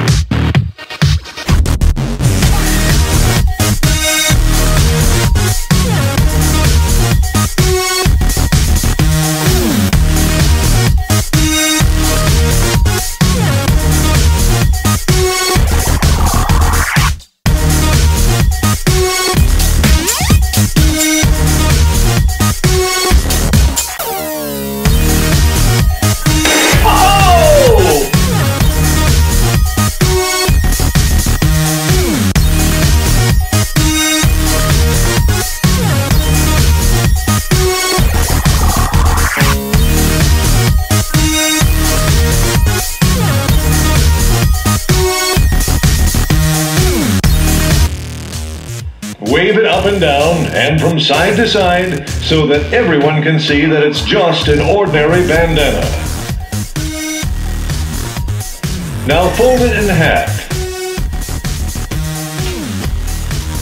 you down and from side to side so that everyone can see that it's just an ordinary bandana. Now fold it in half.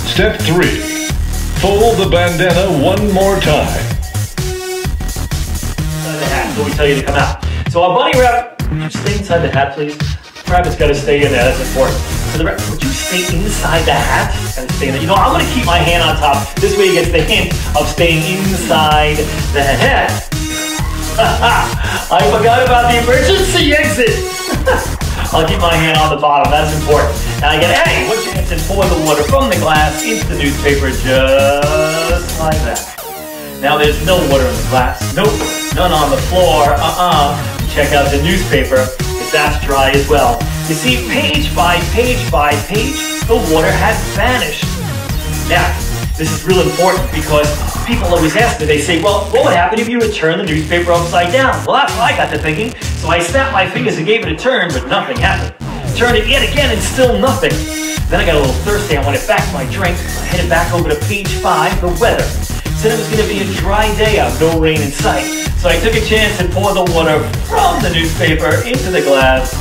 Step 3. Fold the bandana one more time. Inside the hat, so we tell you to come out. So our bunny you stay inside the hat, please? Rabbit's got to stay in there, that's important. So the rest, would you stay inside the hat and stay in there? You know, I'm going to keep my hand on top. This way he gets the hint of staying inside the hat. I forgot about the emergency exit. I'll keep my hand on the bottom, that's important. Now I get, hey, what chance and pour the water from the glass into the newspaper just like that. Now there's no water in the glass, nope, none on the floor, uh-uh. Check out the newspaper, that's dry as well. You see, page by page by page, the water had vanished. Now, this is real important because people always ask me, they say, well, what would happen if you return the newspaper upside down? Well, that's what I got to thinking. So I snapped my fingers and gave it a turn, but nothing happened. Turned it yet again and still nothing. Then I got a little thirsty. I wanted back my drink. I headed back over to page five, the weather. Said it was going to be a dry day out, no rain in sight. So I took a chance and poured the water from the newspaper into the glass.